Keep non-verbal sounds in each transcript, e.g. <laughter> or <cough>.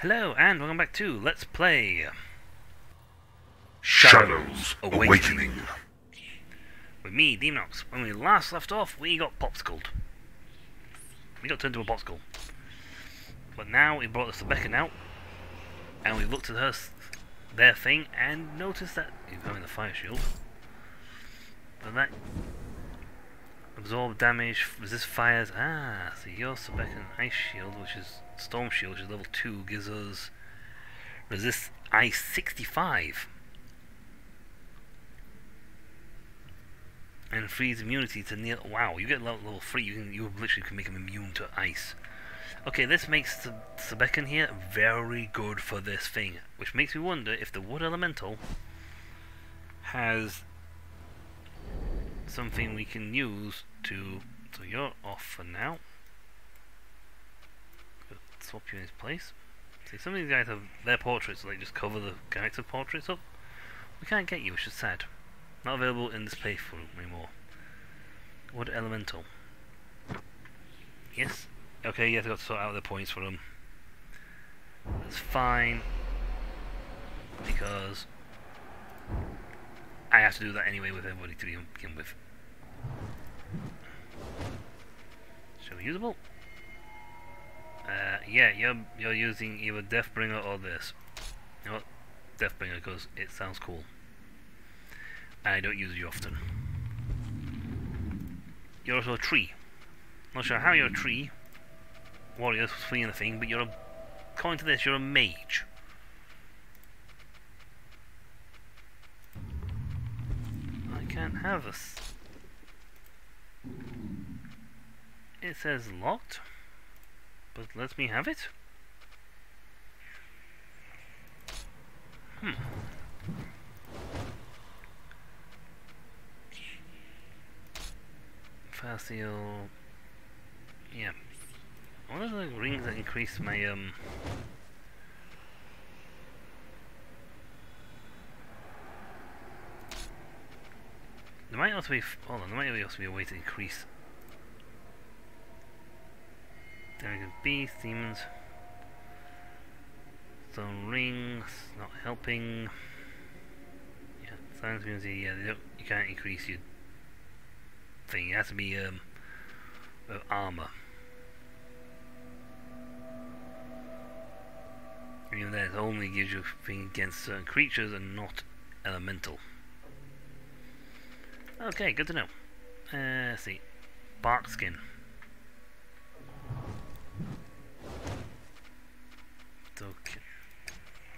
Hello, and welcome back to Let's Play Shadows Awakening. Awakening. with me, Deamonox. When we last left off, we got popsicled. We got turned into a popsicle. But now we brought the Sebecca out, and we looked at her, their thing, and noticed that you're going the fire shield. But that absorb damage, resist fires. Ah, so your Sebecca ice shield, which is storm shield, which is level two, gives us resist ice 65. and freeze immunity to near. Wow, you get level, level three. You can you literally can make him immune to ice. Okay, this makes the Sebekan here very good for this thing, which makes me wonder if the Wood Elemental has something we can use to. So you're off for now. Swap you in his place. See, some of these guys have their portraits, so they just cover the character portraits up. We can't get you, which is sad. Not available in this playthrough anymore. Wood Elemental. Yes? Okay, yes, I've got to sort out the points for them. That's fine. Because I have to do that anyway with everybody to begin with. So usable? Uh, yeah, you're you're using either Deathbringer or this. You know what? Deathbringer because it sounds cool. And I don't use you often. You're also a tree. Not sure how you're a tree. Warriors fleeing the thing, but you're a. According to this, you're a mage. It says locked, but let me have it. Hmm. Yeah. One of the rings that increase my um? Might also be. Hold on. There might also be a way to increase. Damage of beasts, demons. Stone rings, not helping. Yeah, silence immunity. Yeah, they don't, you can't increase your thing. It has to be um, uh, armor. Even that only gives you a thing against certain creatures and not elemental. Okay, good to know. Uh, let's see. Bark skin. Okay.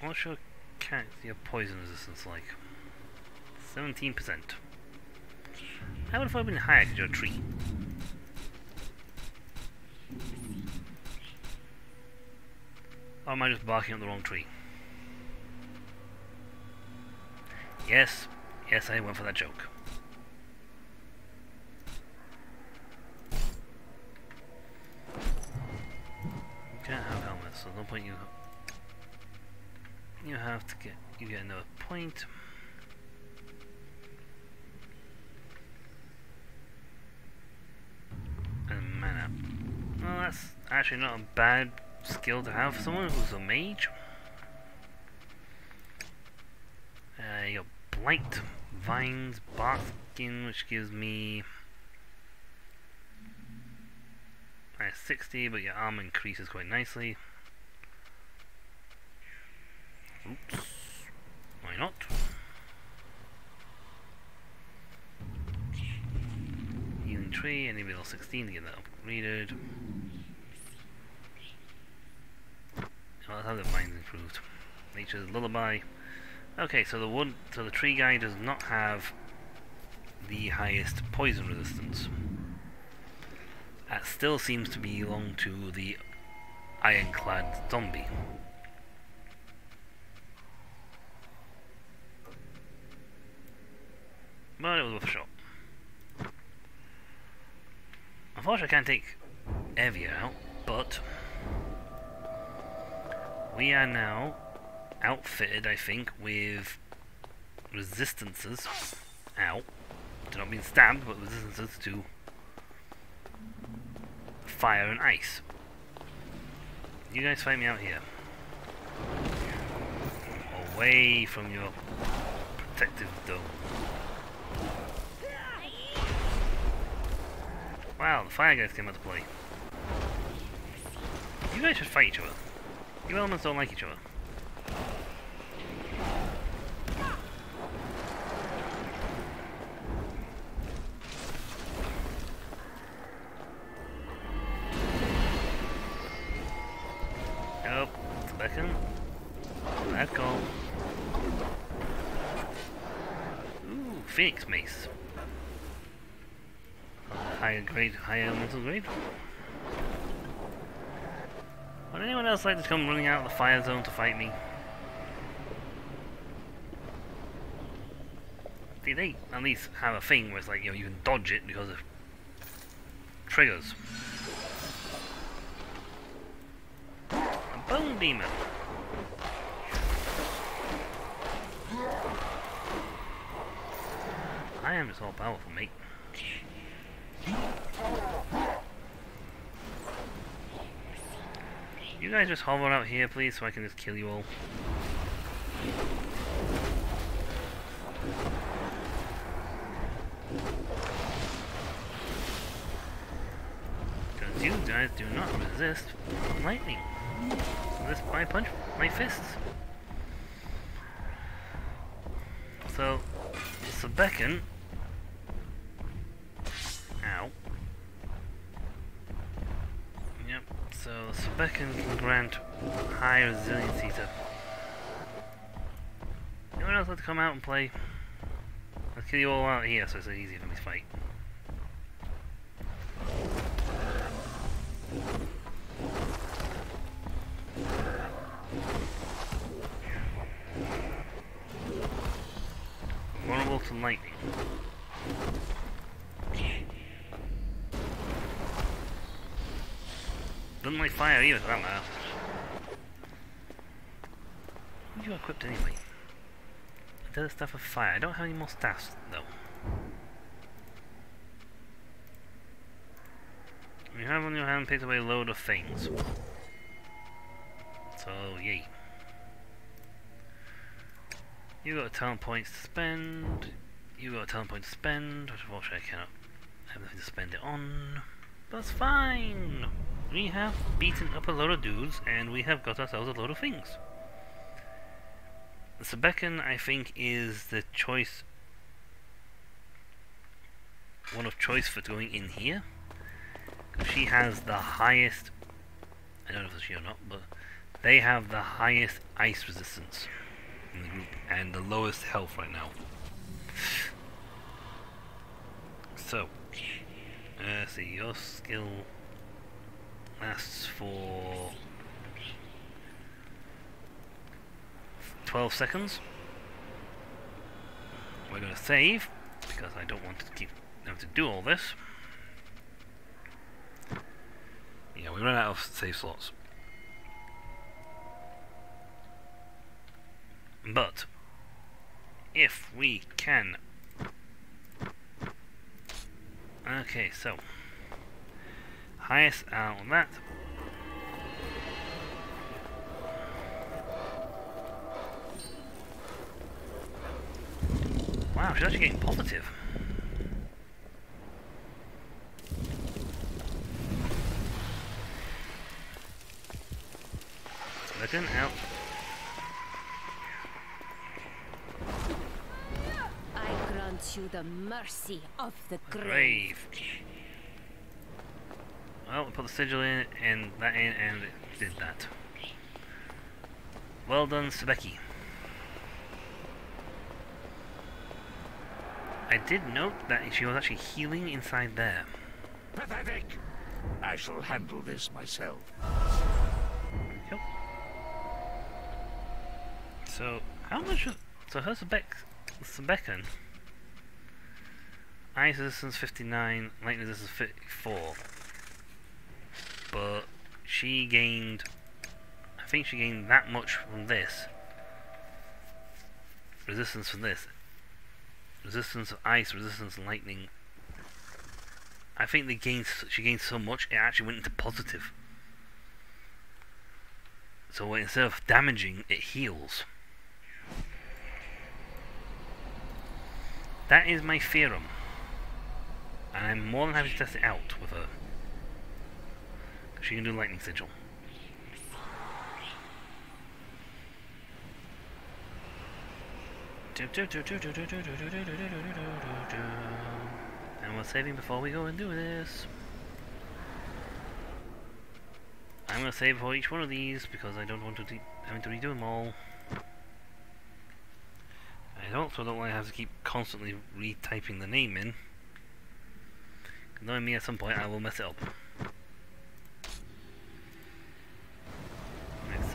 What's your your poison resistance like? Seventeen percent. I would have thought it'd been higher because you're a tree. Or am I just barking up the wrong tree? Yes, yes, I went for that joke. You can't have helmets, so no point you. You have to get. You get another point. and mana. Well, that's actually not a bad skill to have for someone who's a mage. Uh, you got Blight, Vines, Bark Skin, which gives me uh, 60, but your arm increases quite nicely. Oops. Why not? Healing tree, any level 16 to get that upgraded. Oh, let's have the vines improved. Nature's lullaby. Okay, so the wood, so the tree guy does not have the highest poison resistance. That still seems to belong to the ironclad zombie. But it was worth a shot. Unfortunately, I can't take Evia out, but we are now outfitted, I think, with resistances. Ow. To not being stabbed, but resistances to fire and ice. You guys find me out here. away from your protective dome. Wow, the fire guys came into play. You guys should fight each other. You elements don't like each other. Nope, go. Ooh, Phoenix Mace. Higher grade, higher elemental grade. Would anyone else like to come running out of the fire zone to fight me? See, they at least have a thing where it's like, you know, you can dodge it because of triggers. A bone demon. I am just all powerful, mate. You guys just hover out here, please, so I can just kill you all. Because you guys do not resist lightning. Resist my punch, my fists. So, Sebekan... Sebekan can grant high resiliency to... Anyone else like to come out and play? I'll kill you all out here so it's easy for me to fight. Vulnerable to lightning. Doesn't like fire either, for that matter. What are you equipped anyway? Does stuff with fire. I don't have any more staffs though. You have on your hand picked away a load of things. So yay. You got a talent points to spend. You got a talent point to spend, which unfortunately I cannot have anything to spend it on. That's fine! We have beaten up a lot of dudes and we have got ourselves a lot of things. Sebekan, I think, is the choice, one of choice for going in here. She has the highest, I don't know if it's she or not, but they have the highest ice resistance in the group and the lowest health right now. So, uh, see, your skill lasts for 12 seconds. We're going to save, because I don't want to keep having to do all this. Yeah, we ran out of save slots. But, if we can... Okay, so... Highest out on that. Wow, she's actually getting positive. Looking out. I grant you the mercy of the grave. Grave. Well, we put the sigil in, and that in, and it did that. Well done, Sebeki. I did note that she was actually healing inside there. Pathetic! I shall handle this myself. Yep. So, how much was... So her Sebek... Sebekan... Ice resistance 59, lightning resistance 54 but she gained, I think she gained that much from this. Resistance from this. Resistance of ice, resistance of lightning. I think they gained, she gained so much, it actually went into positive. So instead of damaging, it heals. That is my theorem. And I'm more than happy to test it out with her. She can do lightning sigil. And we're saving before we go and do this. I'm gonna save for each one of these because I don't want to having to redo them all. I also don't want to have to keep constantly retyping the name in. Knowing me at some point I will mess it up.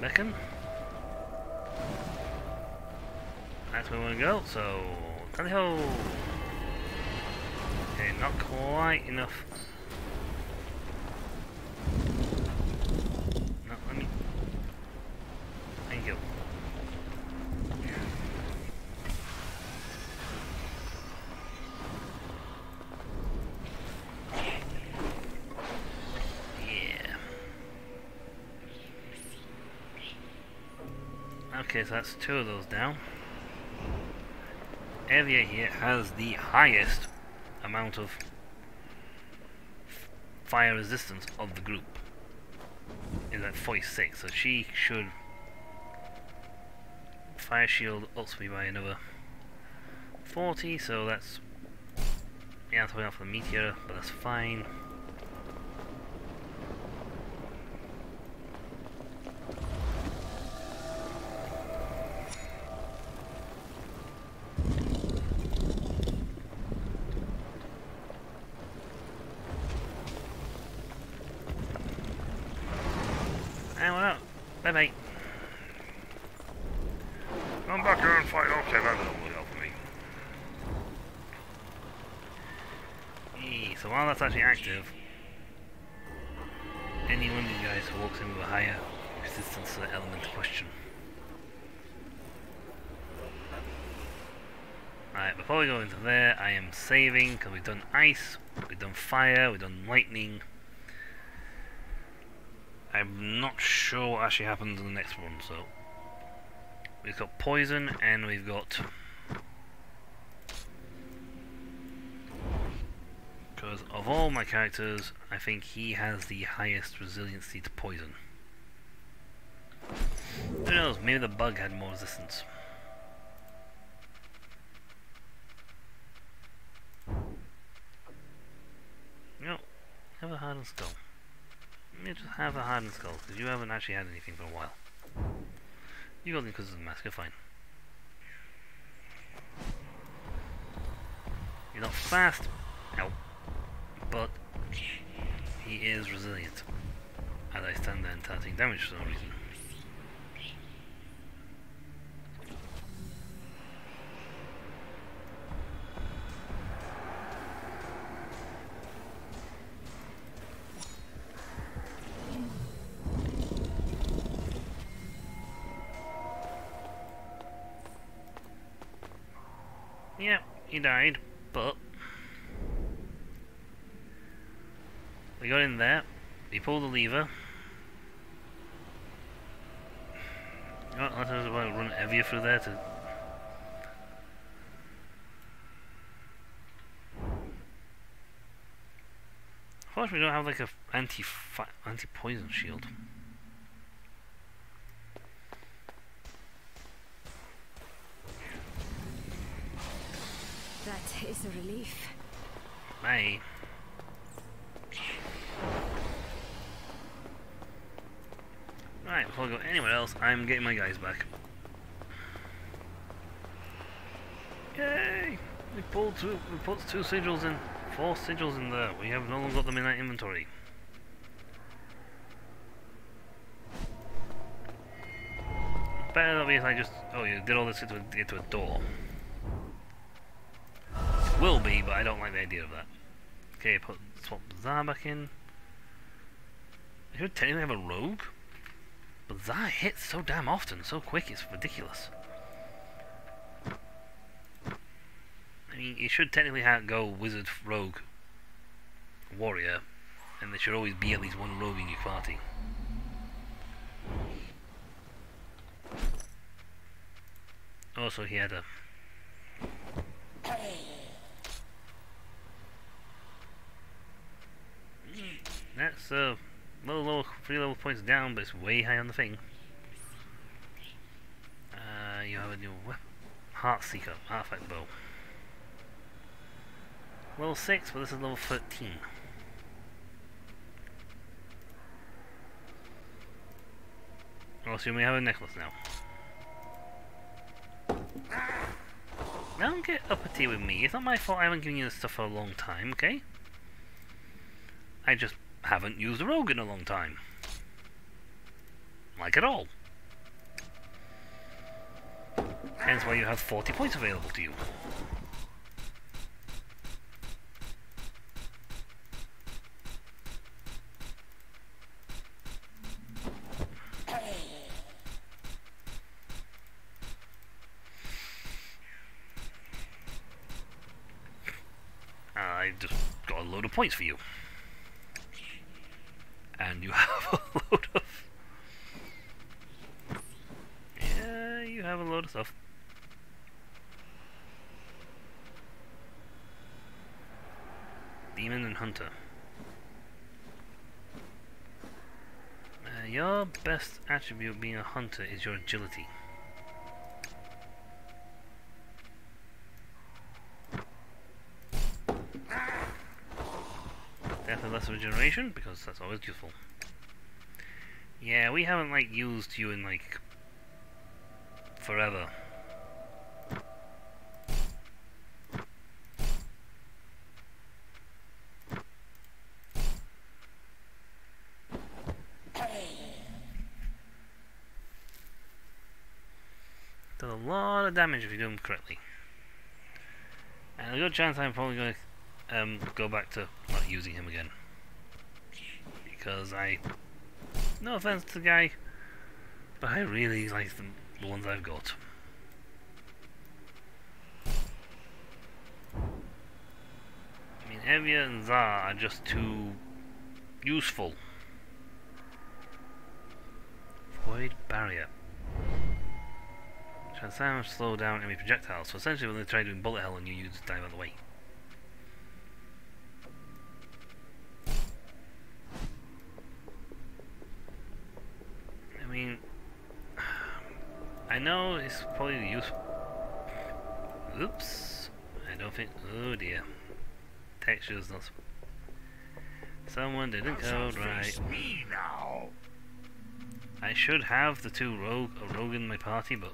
Next. That's where we want to go, so tally ho! Okay, not quite enough. No, let me. Okay, so that's two of those down. Evia here has the highest amount of fire resistance of the group. Is at 46, so she should fire shield ups me by another 40, so that's yeah, that's off the meteor, but that's fine. That's actually active, any one of you guys who walks in with a higher resistance to the element question. Alright, before we go into there, I am saving because we've done ice, we've done fire, we've done lightning. I'm not sure what actually happens in the next one, so we've got poison and we've got Because of all my characters, I think he has the highest resiliency to poison. Who knows, maybe the bug had more resistance. No, have a hardened skull. Me just have a hardened skull, because you haven't actually had anything for a while. You got the mask, you're fine. You're not fast, no, but he is resilient. As I stand there and taking damage for some reason. Yep, he died, but we got in there, we pulled the lever. You know what, just about run Evia through there to Unfortunately, we don't have like a anti anti poison shield. That is a relief. Bye. Right, before I go anywhere else, I'm getting my guys back. Yay! We pulled two, we put two sigils in, four sigils in there. We have no longer got them in that inventory. Better than if I just, oh you did all this to get to a door. Will be, but I don't like the idea of that. Okay, put swap Bazaar back in. I should technically have a rogue that hits so damn often, so quick, it's ridiculous. I mean, you should technically go wizard, rogue, warrior, and there should always be at least one rogue in your party. Also, he had a... That's, uh low, low, three level points down, but it's way high on the thing. Uh, you have a new weapon. Heart Seeker, artifact bow. Level 6, but this is level 13. Oh, so you may have a necklace now. Don't get uppity with me. It's not my fault I haven't given you this stuff for a long time, okay? I just haven't used a rogue in a long time. Like at all. Hence why you have 40 points available to you. I just got a load of points for you. And you have a load of... Yeah, you have a load of stuff. Demon and Hunter. Uh, your best attribute being a hunter is your agility. Definitely less of a generation, because that's always useful. Yeah, we haven't like used you in like forever. Does a lot of damage if you do them correctly. And a good chance I'm probably going to um, go back to not using him again. Because I... No offense to the guy, but I really like the, the ones I've got. I mean, Evia and Zar are just too useful. Void Barrier. Transform slow down enemy projectiles. So essentially when they try doing bullet hell on you, you just dive out of the way. I mean, I know it's probably useful. Oops. I don't think. Oh dear. Textures not. Someone didn't code right. me now. I should have the two rogue a rogue in my party, but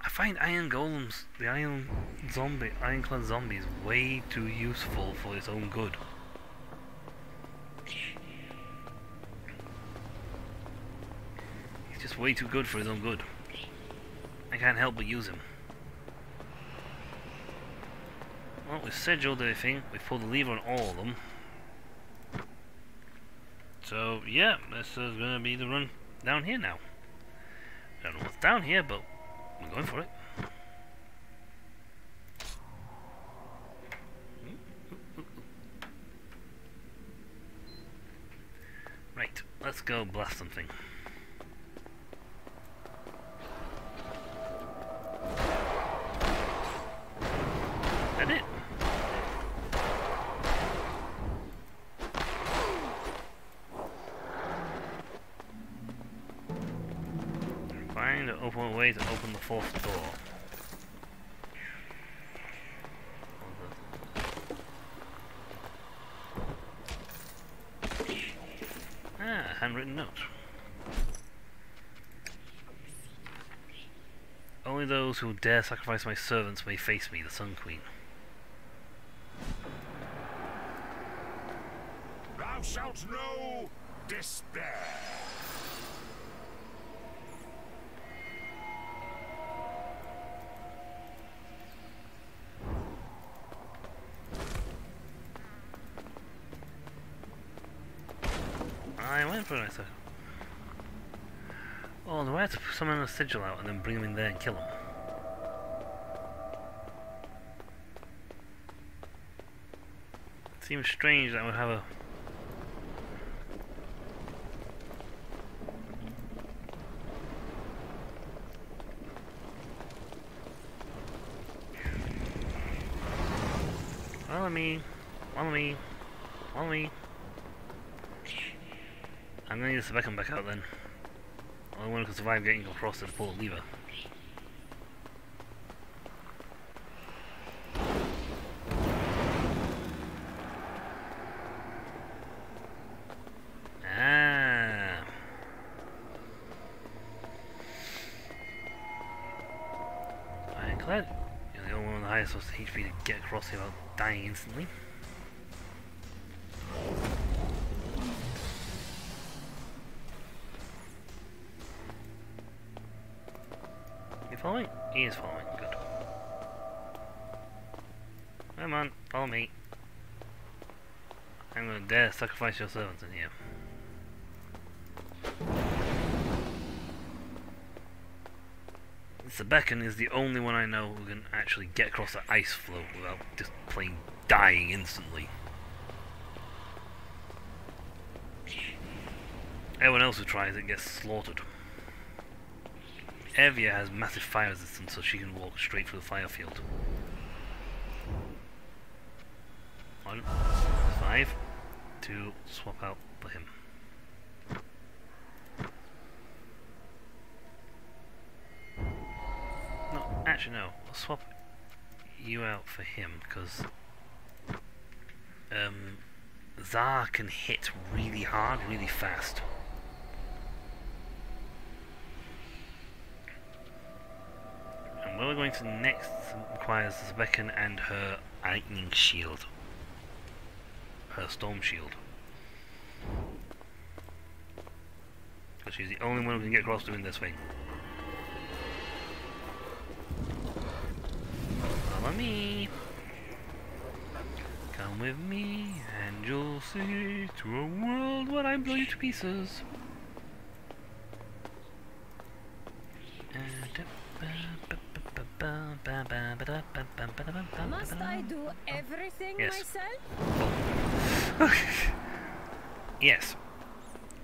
I find iron golems, the iron zombie, ironclad zombies, way too useful for its own good. He's just way too good for his own good. I can't help but use him. Well, we've scheduled everything. We've pulled the lever on all of them. So, yeah, this is going to be the run down here now. Don't know what's down here, but we're going for it. Right, let's go blast something. Fourth door. Ah, handwritten note. Only those who dare sacrifice my servants may face me, the Sun Queen. Thou shalt know despair. For it, I said. Oh, do I have to summon a sigil out and then bring him in there and kill him? Seems strange that I would have a... Follow me. Follow me. Follow me. I'm gonna need the Sebekon back out then. Only one who can survive getting across the port lever. Ah. Ironclad. You're the only one with the highest HP to get across here without dying instantly. Sacrifice your servants in here. Sebekon is the only one I know who can actually get across the ice floe without just plain dying instantly. Everyone else who tries it gets slaughtered. Evia has massive fire resistance, so she can walk straight through the fire field. One, five, two, swap out for him. No, actually no. I'll swap you out for him because um, Zar can hit really hard, really fast. And where we're going to next requires Sebekon and her lightning shield. Her storm shield. Because she's the only one who can get across doing this thing. Follow me. Come with me, and you'll see to a world where I blow you to pieces. Must I do everything Yes. myself? Oh. <laughs> yes.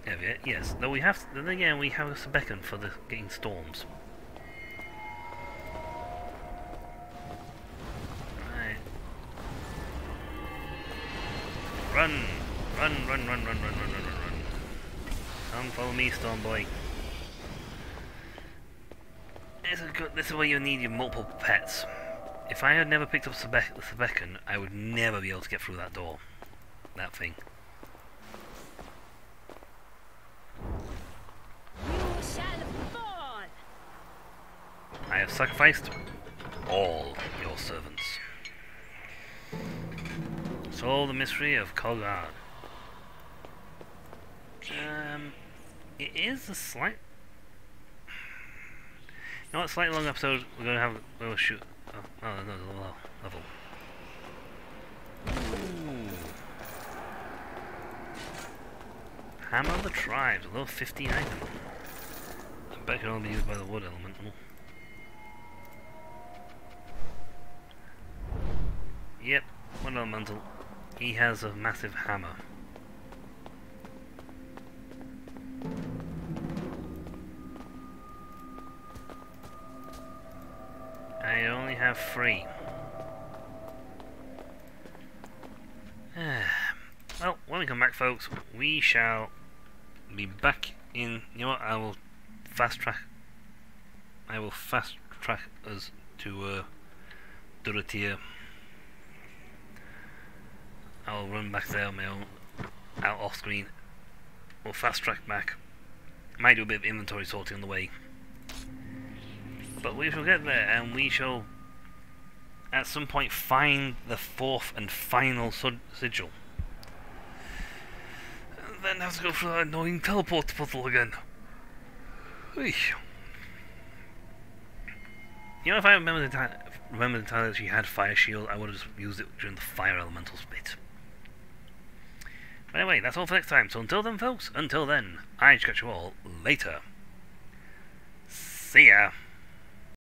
Have? Yes. Though we have, then again, we have a beacon for the getting storms. Right. Run, run, run, run, run, run, run, run, run, run. Come follow me, Storm Boy. This is good. This is where you need your multiple pets. If I had never picked up Sebek- Sebekon, I would never be able to get through that door. That thing. I have sacrificed all your servants. Solve the mystery of Kolgard. Um, it is a slight. Know what? Slightly long episode. We're gonna have. We'll shoot. Oh, oh no, there's a level. Ooh. Hammer the Tribes, a level 15 item. I bet it can only be used by the wood elemental. Yep, one elemental. He has a massive hammer. Have three. <sighs> well, when we come back, folks, we shall be back in. You know what? I will fast track. I will fast track us to uh, Dorothea. I'll run back there on my own, out off screen. We'll fast track back. Might do a bit of inventory sorting on the way. But we shall get there and we shall at some point find the fourth and final sigil. And then have to go through that annoying teleport puzzle again. You know, if I remember the time, remember the time that she had fire shield, I would have just used it during the fire elementals bit. But anyway, that's all for next time. So until then, folks, until then, I catch you all later. See ya.